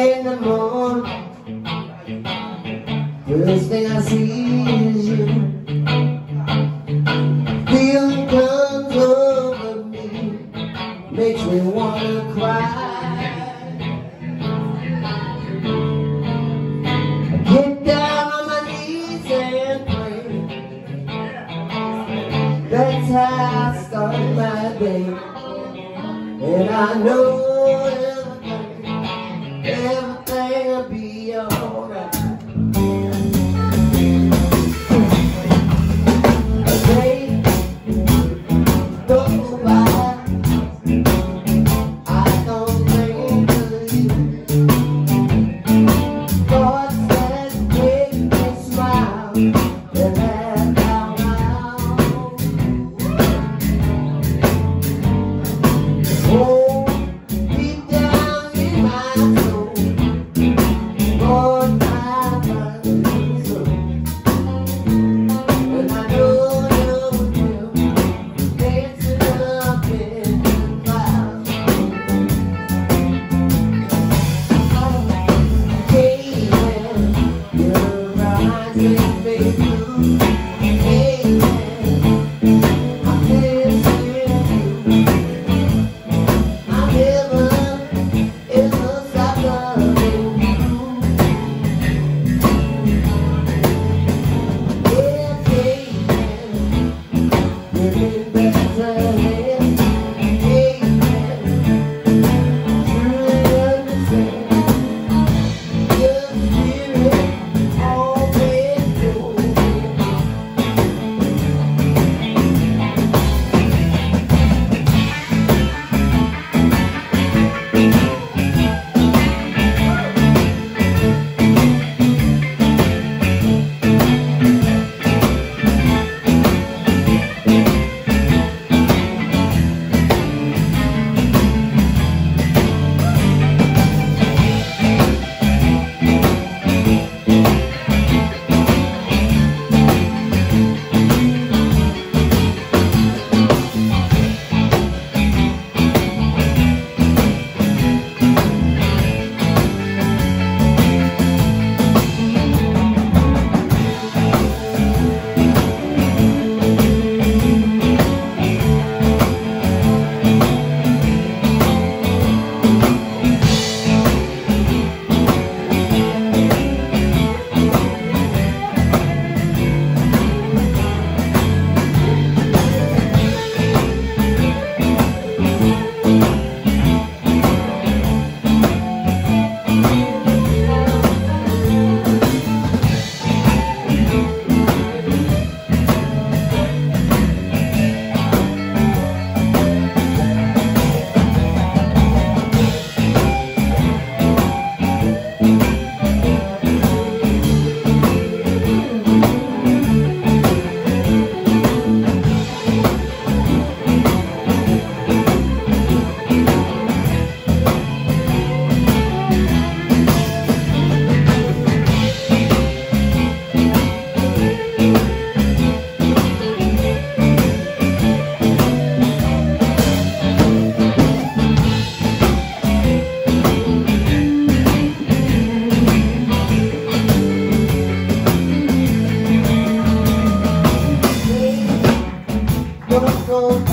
in the morning First thing I see is you Feeling comes over me Makes me wanna cry. I Get down on my knees and pray That's how I start my day. And I know Oh.